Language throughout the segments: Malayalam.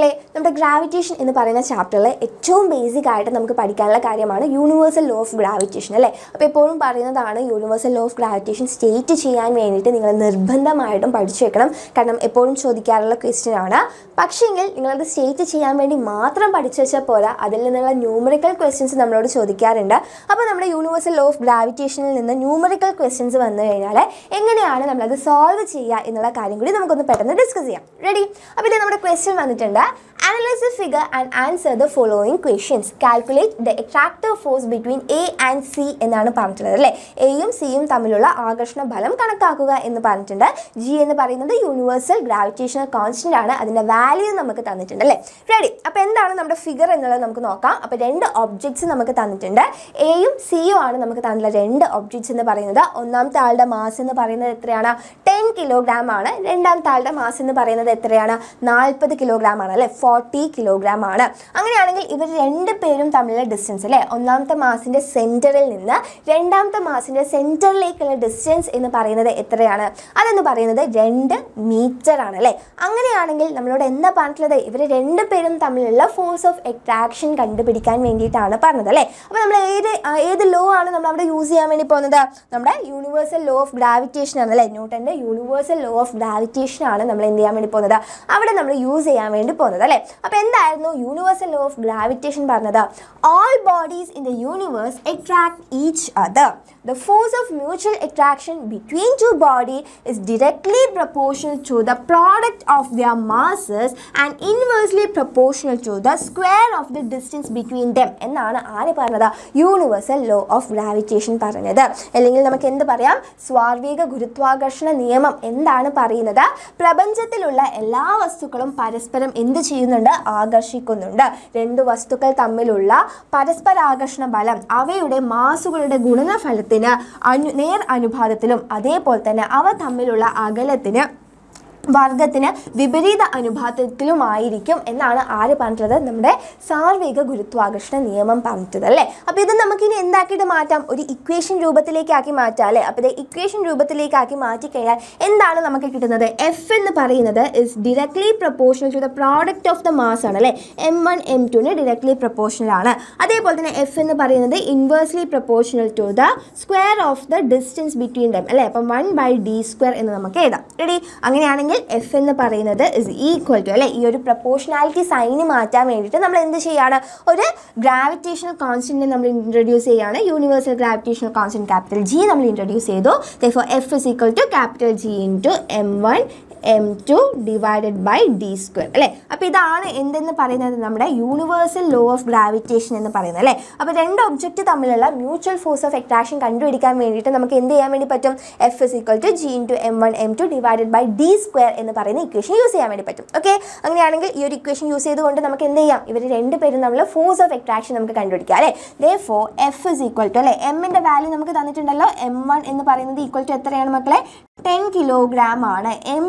മക്കളെ നമ്മുടെ ഗ്രാവിറ്റേഷൻ എന്ന് പറയുന്ന ചാപ്റ്ററിലെ ഏറ്റവും ബേസിക് ആയിട്ട് നമുക്ക് പഠിക്കാനുള്ള കാര്യമാണ് യൂണിവേഴ്സൽ ലോ ഓഫ് ഗ്രാവിറ്റേഷൻ അല്ലേ? അപ്പോൾ എപ്പോഴും പറയുന്നതാണ് universal law of gravitation state ചെയ്യാൻ വേണ്ടിയിട്ട് നിങ്ങൾ നിർബന്ധമായിട്ടും പഠിച്ചു വെക്കണം. കാരണം എപ്പോഴും ചോദിക്കാറുള്ള ക്വസ്റ്റ്യൻ ആണ്. പക്ഷേങ്കിൽ നിങ്ങളത് സ്റ്റേറ്റ് ചെയ്യാൻ വേണ്ടി മാത്രം പഠിച്ചു വെച്ചാൽ പോരാ. അതിൽ നിന്നുള്ള ന്യൂമറിക്കൽ ക്വസ്റ്റ്യൻസ് നമ്മളോട് ചോദിക്കാറുണ്ട്. അപ്പോൾ നമ്മുടെ യൂണിവേഴ്സൽ ലോ ഓഫ് ഗ്രാവിറ്റേഷനിൽ നിന്ന് ന്യൂമറിക്കൽ ക്വസ്റ്റ്യൻസ് വന്നു കഴിഞ്ഞാൽ എങ്ങനെയാണ് നമ്മളത് സോൾവ് ചെയ്യുക എന്നുള്ള കാര്യം കൂടി നമുക്കൊന്ന് പെട്ടെന്ന് ഡിസ്കസ് ചെയ്യാം. റെഡി അപ്പോൾ ഇത് നമ്മുടെ ക്വസ്റ്റ്യൻ വന്നിട്ടുണ്ട്. Analyse the figure and answer the following questions. Calculate the attractive force between A and C എന്നാണ് പറഞ്ഞിട്ടുള്ളത് അല്ലേ? എയും സിയും തമ്മിലുള്ള ആകർഷണ ബലം കണക്കാക്കുക എന്ന് പറഞ്ഞിട്ടുണ്ട്. ജി എന്ന് പറയുന്നത് യൂണിവേഴ്സൽ ഗ്രാവിറ്റേഷണൽ കോൺസ്റ്റന്റ് ആണ്. അതിന്റെ വാല്യൂ നമുക്ക് തന്നിട്ടുണ്ട് അല്ലേ? റെഡി അപ്പോൾ എന്താണ് നമ്മുടെ ഫിഗർ എന്നുള്ളത് നമുക്ക് നോക്കാം. അപ്പോൾ രണ്ട് ഒബ്ജക്ട്സ് നമുക്ക് തന്നിട്ടുണ്ട്. എയും സിയും ആണ് നമുക്ക് തന്നിട്ടുള്ള രണ്ട് ഒബ്ജക്ട്സ് എന്ന് പറയുന്നത്. ഒന്നാമത്തെ ആളുടെ മാസ് എന്ന് പറയുന്നത് എത്രയാണ്? ടെൻ കിലോഗ്രാം ആണ്. രണ്ടാമത്തെ ആളുടെ മാസ് എന്ന് പറയുന്നത് എത്രയാണ്? നാൽപ്പത് കിലോഗ്രാം ആണ് അല്ലേ? ഫോർട്ടി കിലോഗ്രാം ആണ്. അങ്ങനെയാണെങ്കിൽ ഇവർ രണ്ട് പേരും തമ്മിലുള്ള ഡിസ്റ്റൻസ് അല്ലേ? ഒന്നാമത്തെ മാസിന്റെ സെന്ററിൽ നിന്ന് രണ്ടാമത്തെ മാസിന്റെ സെന്ററിലേക്കുള്ള ഡിസ്റ്റൻസ് എന്ന് പറയുന്നത് എത്രയാണ്? അതെന്ന് പറയുന്നത് രണ്ട് മീറ്റർ ആണ് അല്ലേ? അങ്ങനെയാണെങ്കിൽ നമ്മളോട് എന്താ പറഞ്ഞിട്ടുള്ളത്? ഇവർ രണ്ട് പേരും തമ്മിലുള്ള ഫോഴ്സ് ഓഫ് അട്രാക്ഷൻ കണ്ടുപിടിക്കാൻ വേണ്ടിയിട്ടാണ് പറഞ്ഞത് അല്ലേ? അപ്പോൾ നമ്മൾ ഏത് ഏത് ലോ ആണ് നമ്മൾ അവിടെ യൂസ് ചെയ്യാൻ വേണ്ടി പോകുന്നത്? നമ്മുടെ യൂണിവേഴ്സൽ ലോ ഓഫ് ഗ്രാവിറ്റേഷൻ ആണ് അല്ലേ? ന്യൂട്ടന്റെ യൂണിവേഴ്സൽ ലോ ഓഫ് ഗ്രാവിറ്റേഷൻ ആണ് നമ്മൾ എന്ത് ചെയ്യാൻ വേണ്ടി പോകുന്നത്? അവിടെ നമ്മൾ യൂസ് ചെയ്യാൻ വേണ്ടി പോകുന്നത് അല്ലേ? അപ്പോൾ എന്തായിരുന്നു യൂണിവേഴ്സൽ ലോ ഓഫ് ഗ്രാവിറ്റേഷൻ പറഞ്ഞത്? All bodies in the universe attract each other The force of mutual attraction between two bodies is directly proportional to the product of their masses and inversely proportional to the square of the distance between them. എന്നാണ് ആര് പറഞ്ഞത്? യൂണിവേഴ്സൽ ലോ ഓഫ് ഗ്രാവിറ്റേഷൻ പറഞ്ഞത്. അല്ലെങ്കിൽ നമുക്ക് എന്ത് പറയാം? സ്വാർവിക ഗുരുത്വാകർഷണ നിയമം എന്താണ് പറയുന്നത്? പ്രപഞ്ചത്തിലുള്ള എല്ലാ വസ്തുക്കളും പരസ്പരം എന്ത് ചെയ്യുന്നുണ്ട്? ആകർഷിക്കുന്നുണ്ട്. രണ്ട് വസ്തുക്കൾ തമ്മിലുള്ള പരസ്പരാകർഷണ ബലം അവയുടെ മാസുകളുടെ ഗുണനഫലത്തിന് അനു നേർ അനുപാതത്തിലും അതേപോലെ തന്നെ അവ തമ്മിലുള്ള അകലത്തിന് വർഗത്തിന് വിപരീത അനുപാതത്തിലുമായിരിക്കും എന്നാണ് ആര് പറഞ്ഞിട്ടുള്ളത് നമ്മുടെ സാർവിക ഗുരുത്വാകർഷണ നിയമം പറഞ്ഞിട്ടത് അല്ലേ? അപ്പോൾ ഇത് നമുക്കിനി എന്താക്കിയിട്ട് മാറ്റാം? ഒരു ഇക്വേഷൻ രൂപത്തിലേക്കാക്കി മാറ്റാം അല്ലേ? അപ്പോൾ ഇത് ഇക്വേഷൻ രൂപത്തിലേക്കാക്കി മാറ്റിക്കഴിഞ്ഞാൽ എന്താണ് നമുക്ക് കിട്ടുന്നത്? എഫ് എന്ന് പറയുന്നത് is directly proportional to the product of the mass ആണ് അല്ലേ? എം വൺ എം ടുവിന് ഡിറക്ട്ലി പ്രപ്പോർഷണൽ ആണ്. അതേപോലെ തന്നെ എഫ് എന്ന് പറയുന്നത് inversely proportional to the square of the distance between them അല്ലേ? അപ്പം വൺ ബൈ ഡി സ്ക്വയർ എന്ന് നമുക്ക് എഴുതാം. റെഡി അങ്ങനെയാണെങ്കിൽ എഫ് എന്ന് പറയുന്നത് ഇസ് ഈക്വൽ ടു അല്ലേ? ഈ ഒരു പ്രപ്പോർഷണാലിറ്റി സൈന് മാറ്റാൻ വേണ്ടിയിട്ട് നമ്മൾ എന്ത് ചെയ്യുകയാണ് ഒരു ഗ്രാവിറ്റേഷണൽ കോൺസ്റ്റന്റ് നമ്മൾ ഇൻട്രൊഡ്യൂസ് ചെയ്യുകയാണ് universal gravitational constant capital G നമ്മൾ ഇൻട്രൊഡ്യൂസ് ചെയ്തു. Though F is equal to capital G into M one M two divided by D square അല്ലേ? അപ്പോൾ ഇതാണ് എന്തെന്ന് പറയുന്നത്? നമ്മുടെ യൂണിവേഴ്സൽ ലോ ഓഫ് ഗ്രാവിറ്റേഷൻ എന്ന് പറയുന്നത് അല്ലേ? അപ്പോൾ രണ്ട് ഒബ്ജക്റ്റ് തമ്മിലുള്ള മ്യൂച്വൽ ഫോഴ്സ് ഓഫ് അട്രാക്ഷൻ കണ്ടുപിടിക്കാൻ വേണ്ടിയിട്ട് നമുക്ക് എന്ത് ചെയ്യാൻ വേണ്ടി പറ്റും? F is equal to G into M one M two divided by D square എന്ന് പറയുന്ന ഇക്വേഷൻ യൂസ് ചെയ്യാൻ വേണ്ടി പറ്റും ഓക്കെ അങ്ങനെയാണെങ്കിൽ ഈ ഒരു ഇക്വേഷൻ യൂസ് ചെയ്തുകൊണ്ട് നമുക്ക് എന്ത് ചെയ്യാം? ഇവർ രണ്ട് പേരും നമ്മൾ ഫോഴ്സ് ഓഫ് അട്രാക്ഷൻ നമുക്ക് കണ്ടുപിടിക്കാം അല്ലേ? ദേ for F is equal to അല്ലേ എമ്മിന്റെ വാല്യൂ നമുക്ക് തന്നിട്ടുണ്ടല്ലോ എം വൺ എന്ന് പറയുന്നത് ഈക്വൽ ടു എത്രയാണ് മക്കളെ? ടെൻ കിലോഗ്രാം ആണ്. എം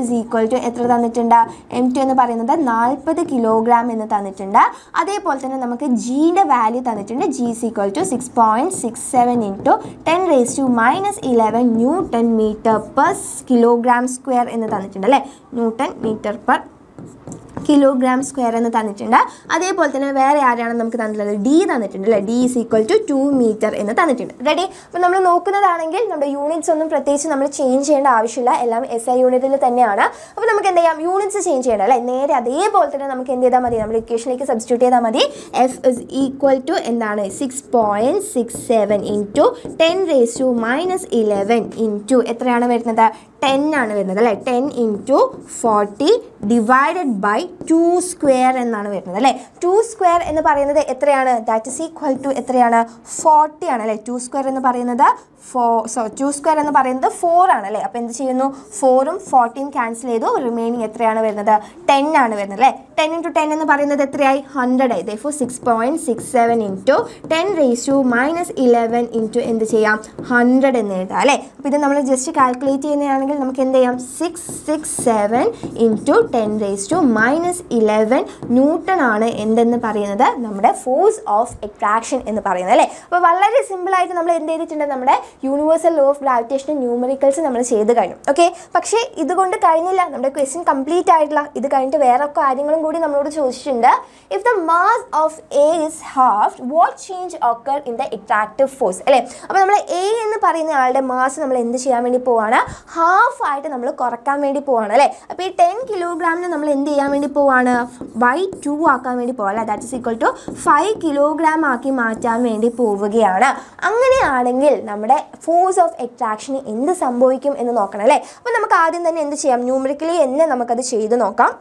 ഇസ് ഈക്വൽ ടു എത്ര തന്നിട്ടുണ്ട്? എം ടു എന്ന് പറയുന്നത് നാൽപ്പത് കിലോഗ്രാം എന്ന് തന്നിട്ടുണ്ട്. അതേപോലെ തന്നെ നമുക്ക് ജീന്റെ വാല്യൂ തന്നിട്ടുണ്ട്. G is equal to six point six seven into ten raise to minus eleven newton metre per kilogram square എന്ന് തന്നിട്ടുണ്ട് അല്ലേ? Newton metre per kilogram square എന്ന് തന്നിട്ടുണ്ട്. അതേപോലെ തന്നെ വേറെ ആരാണ് നമുക്ക് തന്നിട്ടുള്ളത്? ഡി തന്നിട്ടുണ്ട് അല്ലേ? D is equal to two metre എന്ന് തന്നിട്ടുണ്ട്. റെഡി അപ്പോൾ നമ്മൾ നോക്കുന്നതാണെങ്കിൽ നമ്മുടെ യൂണിറ്റ്സ് ഒന്നും പ്രത്യേകിച്ച് നമ്മൾ ചേഞ്ച് ചെയ്യേണ്ട ആവശ്യമില്ല. എല്ലാം എസ് ഐ യൂണിറ്റിൽ തന്നെയാണ്. അപ്പോൾ നമുക്ക് എന്ത് ചെയ്യാം? യൂണിറ്റ്സ് ചേഞ്ച് ചെയ്യണം അല്ലേ? നേരെ അതേപോലെ തന്നെ നമുക്ക് എന്ത് ചെയ്താൽ മതി? നമ്മുടെ ഇക്വേഷനിലേക്ക് സബ്സ്റ്റിറ്റ്യൂട്ട് ചെയ്താൽ മതി. എഫ് ഇസ് ഈക്വൽ ടു എന്താണ്? Six point six seven into ten raise to minus eleven into എത്രയാണ് വരുന്നത്? ടെൻ ആണ് വരുന്നത് അല്ലേ? Ten into forty divided by two square എന്നാണ് വരുന്നത് അല്ലേ? ടു സ്ക്വയർ എന്ന് പറയുന്നത് എത്രയാണ്? ദാറ്റ് ഇസ് ഈക്വൽ ടു എത്രയാണ്? ഫോർട്ടി ആണ് അല്ലേ? ടു സ്ക്വയർ എന്ന് പറയുന്നത് ഫോ സോ ടു സ്ക്വയർ എന്ന് പറയുന്നത് ഫോർ ആണ് അല്ലേ? അപ്പോൾ എന്ത് ചെയ്യുന്നു? ഫോറും ഫോർട്ടിയും ക്യാൻസൽ ചെയ്തു. റിമൈനിങ് എത്രയാണ് വരുന്നത്? ടെൻ ആണ് വരുന്നത് അല്ലേ? ടെൻ ഇന്റു ടെൻ എന്ന് പറയുന്നത് എത്രയായി? ഹൺഡ്രഡ് ആയി. Four six point six seven into ten two minus eleven into എന്ത് ചെയ്യാം? ഹൺഡ്രഡ് എന്ന് എഴുതാം അല്ലേ? അപ്പോൾ ഇത് നമ്മൾ ജസ്റ്റ് കാൽക്കുലേറ്റ് ചെയ്യുന്നതാണെങ്കിൽ നമുക്ക് എന്ത് ചെയ്യാം? Six six seven into ten raise to minus eleven newton ആണ് എന്തെന്ന് പറയുന്നത്? നമ്മുടെ ഫോഴ്സ് ഓഫ് എട്രാക്ഷൻ എന്ന് പറയുന്നത് അല്ലേ? അപ്പോൾ വളരെ സിമ്പിളായിട്ട് നമ്മൾ എന്ത് ചെയ്തിട്ടുണ്ട്? നമ്മുടെ universal law of gravitation numericals നമ്മൾ ചെയ്ത് കഴിഞ്ഞു. ഓക്കെ പക്ഷേ ഇതുകൊണ്ട് കഴിഞ്ഞില്ല. നമ്മുടെ ക്വസ്റ്റ്യൻ കംപ്ലീറ്റ് ആയിട്ടില്ല. ഇത് കഴിഞ്ഞിട്ട് വേറെ കാര്യങ്ങളും കൂടി നമ്മളോട് ചോദിച്ചിട്ടുണ്ട്. If the mass of A is half what change occur in the attractive force അല്ലേ? അപ്പോൾ നമ്മൾ എ എന്ന് പറയുന്ന ആളുടെ മാസ് നമ്മൾ എന്ത് ചെയ്യാൻ വേണ്ടി പോവാണ്? ഹാഫ് ആയിട്ട് നമ്മൾ കുറയ്ക്കാൻ വേണ്ടി പോവാണ് അല്ലേ? അപ്പോൾ ഈ ടെൻ കിലോഗ്രാമിന് നമ്മൾ എന്ത് ചെയ്യാൻ വേണ്ടി പോവാണ്? ബൈ ടു ആക്കാൻ വേണ്ടി പോവാം അല്ലേ? That is equal to five kilogram ആക്കി മാറ്റാൻ വേണ്ടി പോവുകയാണ്. അങ്ങനെയാണെങ്കിൽ നമ്മുടെ ഫോഴ്സ് ഓഫ് എട്രാക്ഷന് എന്ത് സംഭവിക്കും എന്ന് നോക്കണം അല്ലേ? അപ്പോൾ നമുക്ക് ആദ്യം തന്നെ എന്ത് ചെയ്യാം? ന്യൂമറിക്കലി എന്നെ നമുക്കത് ചെയ്ത് നോക്കാം.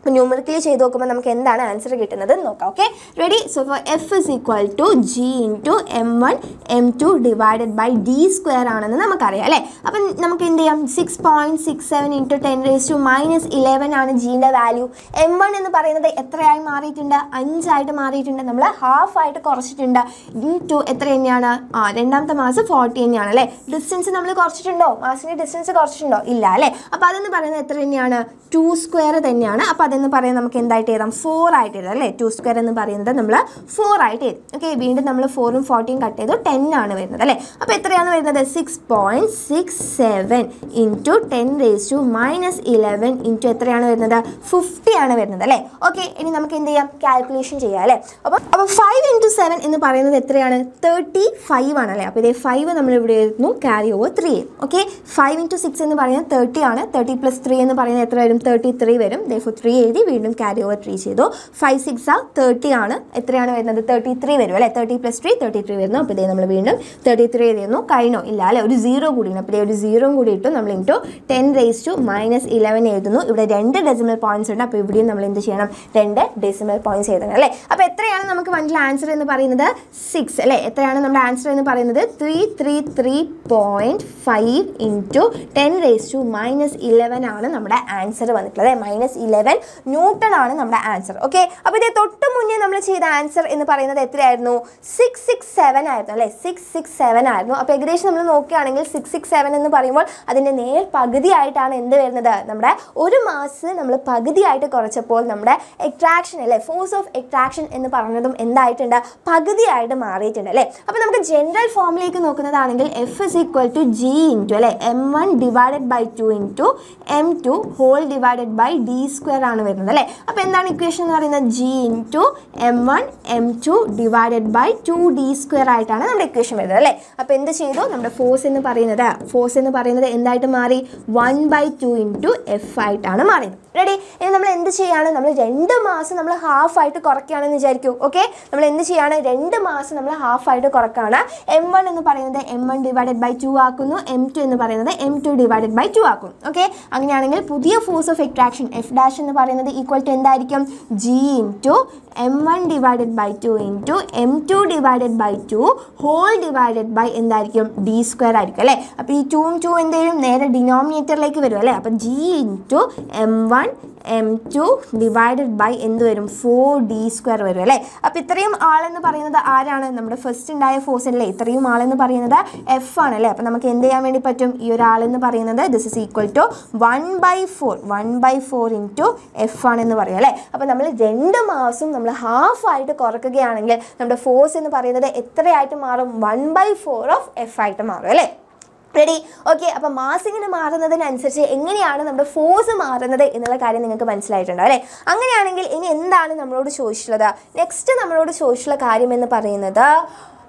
അപ്പോൾ ന്യൂമറിക്കലി ചെയ്ത് നോക്കുമ്പോൾ നമുക്ക് എന്താണ് ആൻസർ കിട്ടുന്നത് നോക്കാം okay ready so for F is equal to G into M one M two divided by D square ആണെന്ന് നമുക്കറിയാം അല്ലേ? അപ്പം നമുക്ക് എന്ത് ചെയ്യാം? Six point six seven into ten raise to minus eleven ആണ് ജീന്റെ വാല്യൂ എം വൺ എന്ന് പറയുന്നത് എത്രയായി മാറിയിട്ടുണ്ട്? അഞ്ചായിട്ട് മാറിയിട്ടുണ്ട്. നമ്മൾ ഹാഫ് ആയിട്ട് കുറച്ചിട്ടുണ്ട്. ഇന്റു എത്ര തന്നെയാണ്? ആ രണ്ടാമത്തെ മാസം ഫോർട്ടി തന്നെയാണ് അല്ലേ? ഡിസ്റ്റൻസ് നമ്മൾ കുറച്ചിട്ടുണ്ടോ? മാസിന്റെ ഡിസ്റ്റൻസ് കുറച്ചിട്ടുണ്ടോ? ഇല്ല അല്ലേ? അപ്പോൾ അതെന്ന് പറയുന്നത് എത്ര തന്നെയാണ്? ടു സ്ക്വയർ തന്നെയാണ്. അപ്പോൾ അതെന്ന് പറയുന്നത് നമുക്ക് എന്തായിട്ട് എഴുതാം? ഫോർ ആയിട്ട് എഴുതാം അല്ലേ? ടു സ്ക്വയർ എന്ന് പറയുന്നത് നമ്മൾ ഫോർ ആയിട്ട് എഴുതും. ഓക്കെ വീണ്ടും നമ്മൾ ഫോറും ഫോർട്ടിയും കട്ട് ചെയ്തു ടെൻ ആണ് വരുന്നത് അല്ലേ? അപ്പോൾ എത്രയാണ് വരുന്നത്? Six point six seven into ten raise to minus eleven into എത്രയാണ് വരുന്നത്? ഫിഫ്റ്റി ആണ് വരുന്നത് അല്ലേ? ഓക്കെ ഇനി നമുക്ക് എന്ത് ചെയ്യാം? കാൽക്കുലേഷൻ ചെയ്യാം അല്ലേ? അപ്പോൾ അപ്പോൾ ഫൈവ് ഇന്റു സെവൻ എന്ന് പറയുന്നത് എത്രയാണ്? തേർട്ടി ഫൈവ് ആണ് അല്ലേ? അപ്പോൾ ഇതേ ഫൈവ് നമ്മൾ ഇവിടെ എഴുതുന്നു carry over three okay five into six എന്ന് പറയുന്നത് തേർട്ടി ആണ്. തേർട്ടി പ്ലസ് ത്രീ എന്ന് പറയുന്നത് എത്ര വരും? തേർട്ടി ത്രീ വരും. ദേ ഫോർ ത്രീ എഴുതി വീണ്ടും ക്യാരി ഓവർ ട്രീ ചെയ്തു. ഫൈവ് സിക്സ് ആ തേർട്ടി ആണ്. എത്രയാണ് വരുന്നത്? തേർട്ടി ത്രീ വരും അല്ലേ? Thirty plus three thirty three വരുന്നു. അപ്പോൾ ഇതേ നമ്മൾ വീണ്ടും തേർട്ടി ത്രീ എഴുതിയിരുന്നു കഴിഞ്ഞോ? ഇല്ല അല്ലേ? ഒരു സീറോ കൂടിയാണ് അപ്പോൾ ഇതേ ഒരു സീറോ കൂടി ഇട്ടു. നമ്മൾ into ten raise to minus eleven എഴുതുന്നു. ഇവിടെ രണ്ട് ഡെസിമൽ പോയിന്റ്സ് ഉണ്ട്. അപ്പോൾ ഇവിടെയും നമ്മൾ എന്ത് ചെയ്യണം? രണ്ട് ഡെസിമൽ പോയിന്റ്സ് എഴുതണം അല്ലേ? അപ്പോൾ എത്രയാണ് നമുക്ക് വണ്ടിൽ ആൻസർ എന്ന് പറയുന്നത്? സിക്സ് അല്ലേ? എത്രയാണ് നമ്മുടെ ആൻസർ എന്ന് പറയുന്നത്? Three three three point five into ten raise to minus eleven ആണ് നമ്മുടെ ആൻസർ വന്നിട്ടുള്ളത്. മൈനസ് ഇലവൻ ന്യൂട്ടൺ ആണ് നമ്മുടെ ആൻസർ ഓക്കെ അപ്പോൾ ഇതേ തൊട്ട് മുന്നേ നമ്മൾ ചെയ്ത ആൻസർ എന്ന് പറയുന്നത് എത്രയായിരുന്നു? സിക്സ് സിക്സ് സെവൻ ആയിരുന്നു അല്ലേ? സിക്സ് സിക്സ് സെവൻ ആയിരുന്നു. അപ്പോൾ ഏകദേശം നമ്മൾ നോക്കുകയാണെങ്കിൽ സിക്സ് സിക്സ് സെവൻ എന്ന് പറയുമ്പോൾ അതിന്റെ നേർ പകുതിയായിട്ടാണ് എന്ത് വരുന്നത്? നമ്മുടെ ഒരു മാസ് നമ്മൾ പകുതിയായിട്ട് കുറച്ചപ്പോൾ നമ്മുടെ എട്രാക്ഷൻ അല്ലേ? ഫോഴ്സ് ഓഫ് എട്രാക്ഷൻ എന്ന് പറഞ്ഞതും എന്തായിട്ടുണ്ട്? പകുതിയായിട്ട് മാറിയിട്ടുണ്ട് അല്ലേ? അപ്പോൾ നമുക്ക് ജനറൽ ഫോമിലേക്ക് നോക്കുന്നതാണെങ്കിൽ F is equal to G into അല്ലേ? M one divided by two into M two whole divided by D square ആണ് വരുന്നത് അല്ലേ? അപ്പോൾ എന്താണ് ഇക്വേഷൻ എന്ന് പറയുന്നത്? G into M one M two divided by two D square ആയിട്ടാണ് നമ്മുടെ ഇക്വേഷൻ വരുന്നത് അല്ലേ? അപ്പോൾ എന്ത് ചെയ്തു? നമ്മുടെ ഫോഴ്സ് എന്ന് പറയുന്നത് ഫോഴ്സ് എന്ന് പറയുന്നത് എന്തായിട്ട് മാറി? One by two into F ആയിട്ടാണ് മാറിയത്. റെഡി ഇനി നമ്മൾ എന്ത് ചെയ്യാണ്? നമ്മൾ രണ്ട് മാസം നമ്മൾ ഹാഫ് ആയിട്ട് കുറയ്ക്കുകയാണെന്ന് വിചാരിക്കൂ ഓക്കെ നമ്മൾ എന്ത് ചെയ്യാണ്? രണ്ട് മാസം നമ്മൾ ഹാഫ് ആയിട്ട് കുറക്കുകയാണ് എം വൺ എന്ന് പറയുന്നത് M one divided by two ആക്കുന്നു. എം ടു എന്ന് പറയുന്നത് M two divided by two ആക്കും ഓക്കെ അങ്ങനെയാണെങ്കിൽ പുതിയ force of attraction F dash എന്ന് പറയുന്നത് ഈക്വൽ ടു എന്തായിരിക്കും? G into M one divided by two into M two divided by two whole divided by എന്തായിരിക്കും? ഡി സ്ക്വയർ ആയിരിക്കും അല്ലേ? അപ്പോൾ ഈ ടു ടു എന്ത് ചെയ്യും നേരെ ഡിനോമിനേറ്ററിലേക്ക് വരും അല്ലേ? അപ്പോൾ G into M one M two divided by എന്ത് വരും? ഫോർ ഡി സ്ക്വയർ വരും അല്ലേ? അപ്പോൾ ഇത്രയും ആളെന്ന് പറയുന്നത് ആരാണ്? നമ്മുടെ ഫസ്റ്റ് ഉണ്ടായ ഫോഴ്സ് അല്ലേ? ഇത്രയും ആളെന്ന് പറയുന്നത് എഫ് ആണ് അല്ലേ? അപ്പോൾ നമുക്ക് എന്ത് ചെയ്യാൻ വേണ്ടി പറ്റും? ഈ ഒരാളെന്ന് പറയുന്നത് this is equal to one by four one by four into F ആണെന്ന് പറയും അല്ലേ? അപ്പോൾ നമ്മൾ രണ്ട് മാസം നമ്മൾ ഹാഫ് ആയിട്ട് കുറക്കുകയാണെങ്കിൽ നമ്മുടെ ഫോഴ്സ് എന്ന് പറയുന്നത് എത്രയായിട്ട് മാറും? One by four of F ആയിട്ട് മാറും അല്ലേ? റെഡി ഓക്കെ അപ്പോൾ മാസ് ഇങ്ങനെ മാറുന്നതിനനുസരിച്ച് എങ്ങനെയാണ് നമ്മുടെ ഫോഴ്സ് മാറുന്നത് എന്നുള്ള കാര്യം നിങ്ങൾക്ക് മനസ്സിലായിട്ടുണ്ടോ അല്ലേ? അങ്ങനെയാണെങ്കിൽ ഇനി എന്താണ് നമ്മളോട് ചോദിച്ചിട്ടുള്ളത്? നെക്സ്റ്റ് നമ്മളോട് ചോദിച്ചിട്ടുള്ള കാര്യം എന്ന് പറയുന്നത്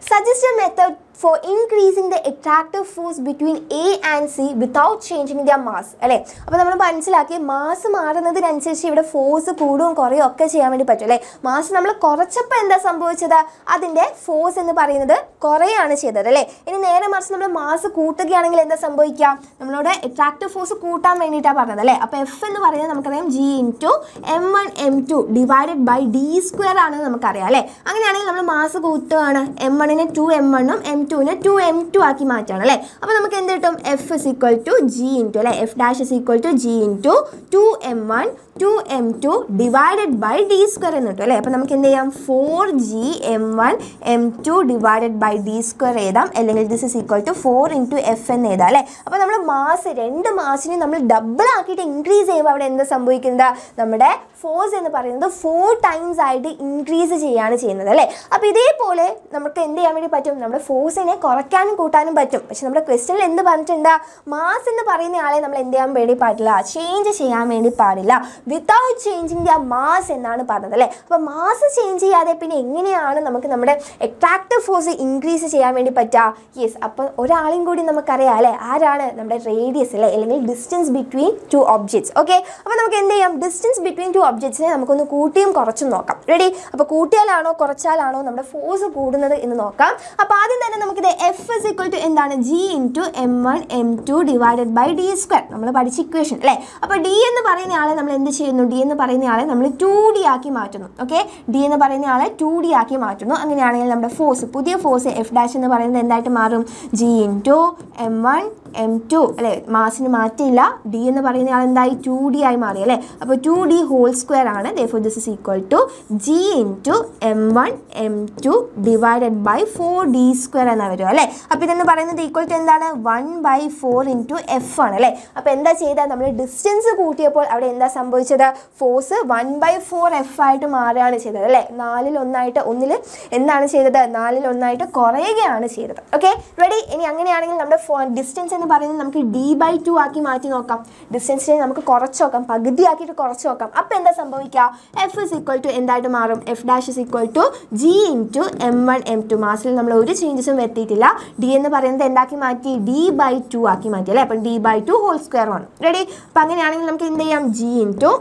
suggest method for increasing the attractive force between A and C without changing the mass അല്ലേ? അപ്പോൾ നമ്മൾ മനസ്സിലാക്കി മാസ് മാറുന്നതിനനുസരിച്ച് ഇവിടെ ഫോഴ്സ് കൂടുകയും കുറയും ഒക്കെ ചെയ്യാൻ വേണ്ടി പറ്റും അല്ലേ? മാസ് നമ്മൾ കുറച്ചപ്പോൾ എന്താ സംഭവിച്ചത്? അതിന്റെ ഫോഴ്സ് എന്ന് പറയുന്നത് കുറയാണ് ചെയ്തത് അല്ലേ? ഇനി നേരെ മറിച്ച് നമ്മൾ മാസ് കൂട്ടുകയാണെങ്കിൽ എന്താ സംഭവിക്കുക? നമ്മളോട് അട്രാക്റ്റീവ് ഫോഴ്സ് കൂട്ടാൻ വേണ്ടിയിട്ടാണ് പറഞ്ഞത് അല്ലേ? അപ്പോൾ എഫ് എന്ന് പറയുന്നത് നമുക്കറിയാം G into M one M two divided by D square ആണെന്ന് നമുക്കറിയാം അല്ലേ? അങ്ങനെയാണെങ്കിൽ നമ്മൾ മാസ് കൂട്ടുകയാണ് എം വണ്ണിന് ടു എം വണ്ണും എം ടുവിനെ ടു എം ടു ആക്കി മാറ്റാണ് അല്ലേ? അപ്പോൾ നമുക്ക് എന്ത് കിട്ടും? F is equal to G into അല്ലേ? F dash is equal to G into two M one two M two divided by D square എന്ന് കിട്ടും അല്ലേ? അപ്പോൾ നമുക്ക് എന്ത് ചെയ്യാം? Four G M one M two divided by D square എഴുതാം. അല്ലെങ്കിൽ this is equal to four into F എന്ന് എഴുതാം അല്ലേ? അപ്പോൾ നമ്മൾ മാസ് രണ്ട് മാസിനെ നമ്മൾ ഡബിൾ ആക്കിയിട്ട് ഇൻക്രീസ് ചെയ്യുമ്പോൾ അവിടെ എന്താ സംഭവിക്കുന്നത്? നമ്മുടെ ഫോഴ്സ് എന്ന് പറയുന്നത് ഫോർ ടൈംസ് ആയിട്ട് ഇൻക്രീസ് ചെയ്യാണ് ചെയ്യുന്നത് അല്ലേ? അപ്പോൾ ഇതേപോലെ നമുക്ക് എന്ത് ചെയ്യാൻ വേണ്ടി പറ്റും? നമ്മുടെ ഫോഴ്സിനെ കുറയ്ക്കാനും കൂട്ടാനും പറ്റും. പക്ഷെ നമ്മുടെ ക്വസ്റ്റനിൽ എന്ത് പറഞ്ഞിട്ടുണ്ട്? മാസ് എന്ന് പറയുന്ന ആളെ നമ്മൾ എന്ത് ചെയ്യാൻ വേണ്ടി പാടില്ല? ചേഞ്ച് ചെയ്യാൻ വേണ്ടി പാടില്ല. വിത്തൗട്ട് ചേഞ്ചിങ് ദ മാസ് എന്നാണ് പറഞ്ഞത് അല്ലേ? അപ്പോൾ മാസ് ചേഞ്ച് ചെയ്യാതെ പിന്നെ എങ്ങനെയാണ് നമുക്ക് നമ്മുടെ അട്രാക്റ്റീവ് ഫോഴ്സ് ഇൻക്രീസ് ചെയ്യാൻ വേണ്ടി പറ്റുക യെസ് അപ്പോൾ ഒരാളെയും കൂടി നമുക്കറിയാം അല്ലേ? ആരാണ് നമ്മുടെ റേഡിയസ് അല്ലേ? അല്ലെങ്കിൽ distance between two objects okay അപ്പോൾ നമുക്ക് എന്ത് ചെയ്യാം? ഡിസ്റ്റൻസ് ബിറ്റ്വീൻ ടു ഒബ്ജക്ട്സിനെ നമുക്കൊന്ന് കൂട്ടിയും കുറച്ചും നോക്കാം. റെഡി അപ്പോൾ കൂട്ടിയാലാണോ കുറച്ചാലാണോ നമ്മുടെ ഫോഴ്സ് കൂടുന്നത് എന്ന് നോക്കാം. അപ്പോൾ ആദ്യം തന്നെ നമുക്കിത് എഫ് ഇസ് ഇക്വൽ ടു എന്താണ്? G into M one M two divided by D square നമ്മൾ പഠിച്ച ഇക്വേഷൻ അല്ലേ? അപ്പോൾ ഡി എന്ന് പറയുന്ന ആളെ നമ്മൾ എന്ത് ചെയ്യുന്നു? ഡി എന്ന് പറയുന്ന ആളെ നമ്മൾ ടു ഡി ആക്കി മാറ്റുന്നു ഓക്കെ ഡി എന്ന് പറയുന്ന ആളെ ടു ഡി ആക്കി മാറ്റുന്നു. അങ്ങനെയാണെങ്കിൽ നമ്മുടെ ഫോഴ്സ് പുതിയ ഫോഴ്സ് എഫ് ഡാഷ് എന്ന് പറയുന്നത് എന്തായിട്ട് മാറും? G into M one M two അല്ലേ? മാസിന് മാറ്റിയില്ല ഡി എന്ന് പറയുന്ന ആൾ എന്തായി? ടു ഡി ആയി മാറി അല്ലേ? അപ്പോൾ ടു ഡി ഹോൾ സ്ക്വയർ ആണ്. This is equal to G into M one M two divided by four D square എന്ന് വരും അല്ലേ? അപ്പോൾ ഇതെന്ന് പറയുന്നത് ഈക്വൽ ടു എന്താണ്? One by four into F ആണ് അല്ലേ? അപ്പോൾ എന്താ ചെയ്താൽ നമ്മൾ ഡിസ്റ്റൻസ് കൂട്ടിയപ്പോൾ അവിടെ എന്താ സംഭവിച്ചത്? Force one by four F ആയിട്ട് മാറുകയാണ് ചെയ്തത് അല്ലേ? നാലിൽ ഒന്നായിട്ട് ഒന്നിൽ എന്താണ് ചെയ്തത്? നാലിൽ ഒന്നായിട്ട് കുറയുകയാണ് ചെയ്തത്. ഓക്കെ റെഡി ഇനി അങ്ങനെയാണെങ്കിൽ നമ്മുടെ ഡിസ്റ്റൻസ് എന്ന് പറയുന്നത് നമുക്ക് ഡി ബൈ ടു ആക്കി മാറ്റി നോക്കാം. ഡിസ്റ്റൻസിനെ നമുക്ക് കുറച്ച് നോക്കാം. പകുതി ആക്കിയിട്ട് കുറച്ച് നോക്കാം. അപ്പോൾ എന്താ സംഭവിക്കുക? എഫ് ഇസ് ഈക്വൽ ടു എന്തായിട്ട് മാറും? F dash is equal to G into M one M two മാസിൽ നമ്മൾ ഒരു ചേഞ്ചസും വരുത്തിയിട്ടില്ല. ഡി എന്ന് പറയുന്നത് എന്താക്കി മാറ്റി? ഡി ബൈ ടു ആക്കി മാറ്റി. അല്ലേ? അപ്പം D by two whole square ആണ് റെഡി അപ്പം അങ്ങനെയാണെങ്കിൽ നമുക്ക് എന്ത് ചെയ്യാം? G into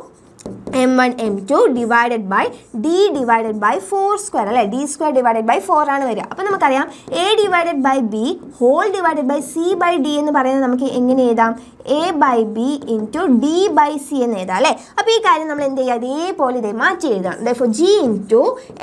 M one M two divided by D divided by four square അല്ലേ? D square divided by four ആണ് വരിക. അപ്പോൾ നമുക്കറിയാം A divided by B whole divided by C by D എന്ന് പറയുന്നത് നമുക്ക് എങ്ങനെ എഴുതാം? A by B into D by C എന്ന് എഴുതാം അല്ലേ? അപ്പോൾ ഈ കാര്യം നമ്മൾ എന്ത് ചെയ്യുക? അതേപോലെ ഇതേ മാറ്റി എഴുതാം ദോ G into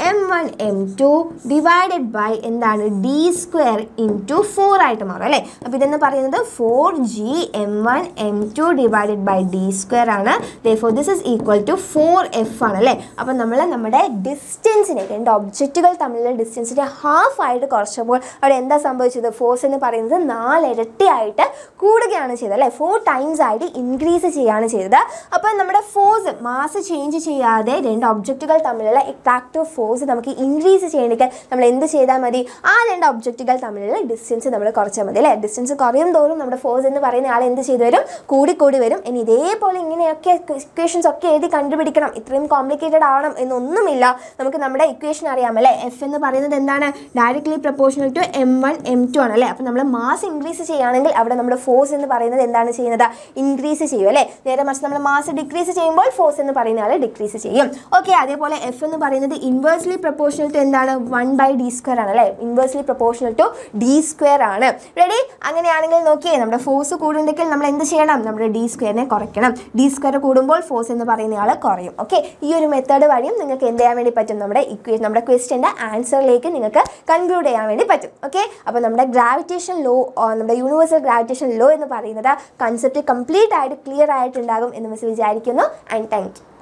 M one M two divided by എന്താണ്? ഡി സ്ക്വയർ ഇന്റു ഫോർ ആയിട്ട് മാറും അല്ലേ? അപ്പോൾ ഇതെന്ന് പറയുന്നത് four G M one M two divided by D square ആണ്. Four this is equal to four F ആണ് അല്ലേ? അപ്പം നമ്മൾ നമ്മുടെ ഡിസ്റ്റൻസിനെ രണ്ട് ഒബ്ജക്റ്റുകൾ തമ്മിലുള്ള ഡിസ്റ്റൻസിനെ ഹാഫ് ആയിട്ട് കുറച്ചപ്പോൾ അവിടെ എന്താ സംഭവിച്ചത്? ഫോഴ്സ് എന്ന് പറയുന്നത് നാലിരട്ടിയായിട്ട് കൂടുകയാണ് ചെയ്തത് അല്ലേ? ഫോർ ടൈംസ് ആയിട്ട് ഇൻക്രീസ് ചെയ്യുകയാണ് ചെയ്തത്. അപ്പോൾ നമ്മുടെ ഫോഴ്സ് മാസ് ചേഞ്ച് ചെയ്യാതെ രണ്ട് ഒബ്ജക്റ്റുകൾ തമ്മിലുള്ള എക്സാക്റ്റ് ഫോഴ്സ് നമുക്ക് ഇൻക്രീസ് ചെയ്യണമെങ്കിൽ നമ്മൾ എന്ത് ചെയ്താൽ മതി? ആ രണ്ട് ഒബ്ജക്റ്റുകൾ തമ്മിലുള്ള ഡിസ്റ്റൻസ് നമ്മൾ കുറച്ചാൽ മതി അല്ലേ? ഡിസ്റ്റൻസ് കുറയും തോറും നമ്മുടെ ഫോഴ്സ് എന്ന് പറയുന്ന ആൾ എന്ത് ചെയ്തു വരും? കൂടി കൂടി വരും. ഇനി ഇതേപോലെ ഇങ്ങനെയൊക്കെ ഇക്വേഷൻസ് ഒക്കെ എഴുതി കണ്ടുപിടിക്കണം. ഇത്രയും കോംപ്ലിക്കേറ്റഡ് ആവണം എന്നൊന്നുമില്ല. നമുക്ക് നമ്മുടെ ഇക്വേഷൻ അറിയാം അല്ലേ എഫ് എന്ന് പറയുന്നത് എന്താണ്? Directly proportional to M one M two ആണ് അല്ലേ? അപ്പോൾ നമ്മൾ മാസ് ഇൻക്രീസ് ചെയ്യുകയാണെങ്കിൽ അവിടെ നമ്മുടെ ഫോഴ്സ് എന്ന് പറയുന്നത് എന്താണ് ചെയ്യുന്നത്? ഇൻക്രീസ് ചെയ്യും അല്ലേ? നേരെ മറിച്ച് നമ്മൾ മാസ് ഡിക്രീസ് ചെയ്യുമ്പോൾ ഫോഴ്സ് എന്ന് പറയുന്ന ആൾ ഡിക്രീസ് ചെയ്യും. ഓക്കെ അതേപോലെ എഫ് എന്ന് പറയുന്നത് ഇൻവേഴ്സ്ലി പ്രപ്പോർഷണൽ ടു എന്താണ്? വൺ ബൈ ഡി സ്ക്വയർ ആണ് അല്ലേ? Inversely proportional to D square ആണ്. റെഡി അങ്ങനെയാണെങ്കിൽ നോക്കിയേ നമ്മുടെ ഫോഴ്സ് കൂടുന്നുണ്ടെങ്കിൽ നമ്മൾ എന്ത് ചെയ്യണം? നമ്മുടെ ഡി സ്ക്വയറിനെ കുറയ്ക്കണം. ഡി സ്ക്വയർ കൂടുമ്പോൾ ഫോഴ്സ് എന്ന് പറയുന്ന ആൾ കുറയും. ഓക്കെ ഈ ഒരു മെത്തേഡ് വഴിയും നിങ്ങൾക്ക് എന്ത് ചെയ്യാൻ വേണ്ടി പറ്റും? നമ്മുടെ ഇക്വേ നമ്മുടെ ക്വസ്റ്റ്യന്റെ ആൻസറിലേക്ക് നിങ്ങൾക്ക് കൺക്ലൂഡ് ചെയ്യാൻ വേണ്ടി പറ്റും. ഓക്കെ അപ്പോൾ നമ്മുടെ ഗ്രാവിറ്റേഷൻ ലോ നമ്മുടെ യൂണിവേഴ്സൽ ഗ്രാവിറ്റേഷൻ ലോ എന്ന് പറയുന്നത് കൺസെപ്റ്റ് കംപ്ലീറ്റ് ആയിട്ട് ക്ലിയർ ആയിട്ടുണ്ടാകും എന്ന് മിസ് വിചാരിക്കുന്നു. And thank you